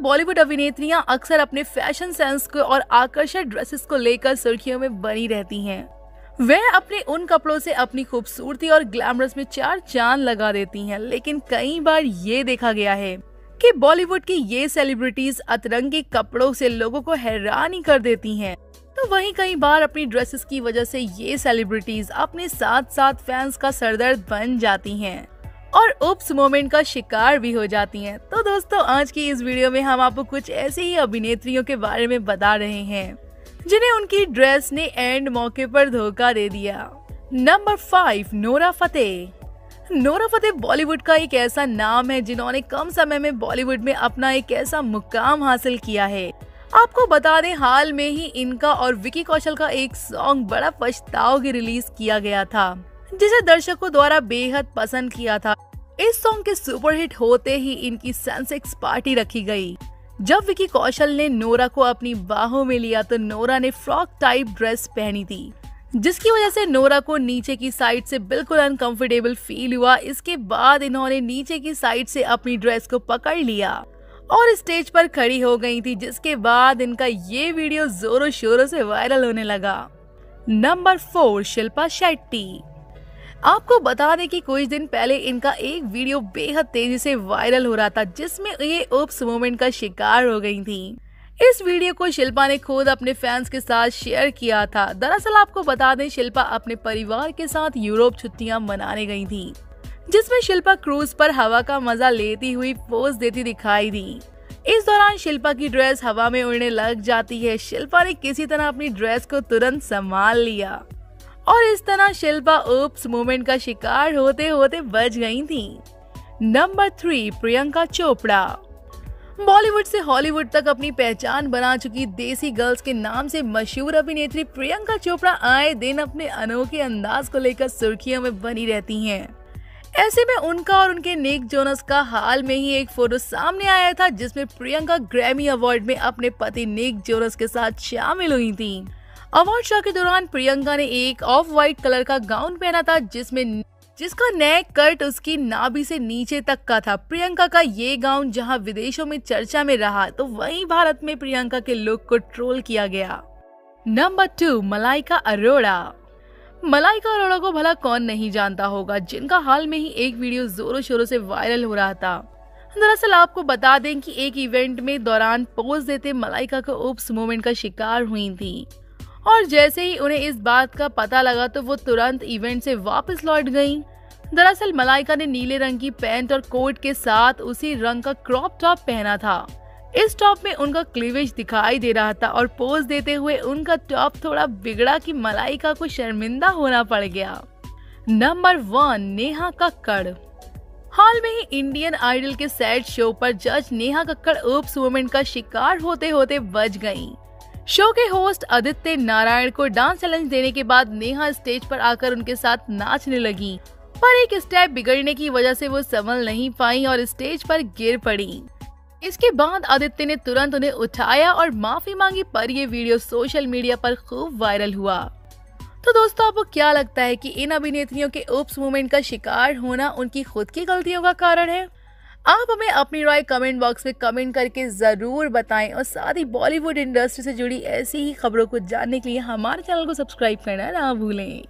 बॉलीवुड अभिनेत्रियाँ अक्सर अपने fashion sense को और आकर्षक ड्रेसेस को लेकर सुर्खियों में बनी रहती हैं। वह अपने उन कपड़ों से अपनी खूबसूरती और ग्लैमरस में चार चाँद लगा देती हैं, लेकिन कई बार ये देखा गया है कि बॉलीवुड की ये सेलिब्रिटीज अतरंगी कपड़ों से लोगों को हैरानी कर देती हैं। तो वहीं कई बार अपनी ड्रेसेस की वजह से ये सेलिब्रिटीज अपने साथ साथ फैंस का सरदर्द बन जाती हैं। और उप्स मोमेंट का शिकार भी हो जाती हैं। तो दोस्तों, आज की इस वीडियो में हम आपको कुछ ऐसे ही अभिनेत्रियों के बारे में बता रहे हैं, जिन्हें उनकी ड्रेस ने एंड मौके पर धोखा दे दिया। Number five, Nora Fateh. Nora Fateh Bollywood का एक ऐसा नाम है, जिन्होंने कम समय में बॉलीवुड में अपना एक ऐसा मुकाम हासिल किया है। आपको बता दें, हाल में ही इनका और विकी कौशल का एक सॉन्ग बड़ा पछताओ की रिलीज़ किया गया था। जिसे दर्शकों द्वारा बेहद पसंद किया था। इस सॉन्ग के सुपरहिट होते ही इनकी सेंसेक्स पार्टी रखी गई। जब विकी कौशल ने नोरा को अपनी बाहों में लिया तो नोरा ने फ्रॉक टाइप ड्रेस पहनी थी, जिसकी वजह से नोरा को नीचे की साइड से बिल्कुल अनकंफर्टेबल फील हुआ। इसके बाद इन्होंने नीचे की साइड से अपनी ड्रेस को पकड़ लिया और स्टेज पर खड़ी हो गई थी, जिसके बाद इनका ये वीडियो जोरों शोरों से वायरल होने लगा। Number four Shilpa Shetty. आपको बता दें कि कुछ दिन पहले इनका एक वीडियो बेहद तेज़ी से वायरल हो रहा था, जिसमें ये उप्स मोमेंट का शिकार हो गई थी। इस वीडियो को शिल्पा ने खुद अपने फैंस के साथ शेयर किया था। दरअसल आपको बता दें, शिल्पा अपने परिवार के साथ यूरोप छुट्टियाँ मनाने गई थी, जिसमें शिल्पा क्रूज पर हवा का मज़ा लेती हुई पोज देती दिखाई दी इस दौरान शिल्पा की ड्रेस हवा में उड़ने लग जाती है। शिल्पा ने किसी तरह अपनी ड्रेस को तुरंत संभाल लिया। और इस तरह शिल्पा ओप्स मूवमेंट का शिकार होते होते बच गई थी। Number three Priyanka Chopra. Bollywood से हॉलीवुड तक अपनी पहचान बना चुकी देसी गर्ल्स के नाम से मशहूर अभिनेत्री प्रियंका चोपड़ा आए दिन अपने अनोखे अंदाज को लेकर सुर्खियों में बनी रहती हैं। ऐसे में उनका और उनके निक जोनस का हाल में ही एक फ़ोटो सामने आया था जिसमें प्रियंका ग्रैमी अवार्ड में अपने पति निक जोनस के साथ शामिल हुई थी। अवार्ड शो के दौरान प्रियंका ने एक ऑफ़ व्हाइट कलर का गाउन पहना था, जिसमें जिसका नेक कट उसकी नाभि से नीचे तक का था। प्रियंका का ये गाउन जहाँ विदेशों में चर्चा में रहा तो वहीं भारत में प्रियंका के लुक को ट्रोल किया गया। Number two Malaika Arora. Malaika Arora को भला कौन नहीं जानता होगा, जिनका हाल में ही एक वीडियो जोरों शोरों से वायरल हो रहा था। दरअसल आपको बता दें कि एक इवेंट में दौरान पोज देते मलाइका को उप्स मोमेंट का शिकार हुई थी। और जैसे ही उन्हें इस बात का पता लगा तो वो तुरंत इवेंट से वापस लौट गईं। दरअसल मलाइका ने नीले रंग की पैंट और कोट के साथ उसी रंग का क्रॉप टॉप पहना था इस टॉप में उनका क्लीवेज दिखाई दे रहा था और पोज देते हुए उनका टॉप थोड़ा बिगड़ा कि मलाइका को शर्मिंदा होना पड़ गया नंबर वन नेहा कक्कड़ हाल में ही इंडियन आइडल के सैड शो पर जज नेहा कक्कड़ ओप्स वुमेन का शिकार होते होते बच गईं। शो के होस्ट आदित्य नारायण को डांस चैलेंज देने के बाद नेहा स्टेज पर आकर उनके साथ नाचने लगी। पर एक स्टेप बिगड़ने की वजह से वो संभल नहीं पाई और स्टेज पर गिर पड़ी। इसके बाद आदित्य ने तुरंत उन्हें उठाया और माफ़ी मांगी पर ये वीडियो सोशल मीडिया पर खूब वायरल हुआ। तो दोस्तों, आपको क्या लगता है कि इन अभिनेत्रियों के उप्स मूवमेंट का शिकार होना उनकी खुद की गलतियों का कारण है? आप हमें अपनी राय कमेंट बॉक्स में कमेंट करके ज़रूर बताएँ और साथ ही बॉलीवुड इंडस्ट्री से जुड़ी ऐसी ही खबरों को जानने के लिए हमारे चैनल को सब्सक्राइब करना ना भूलें।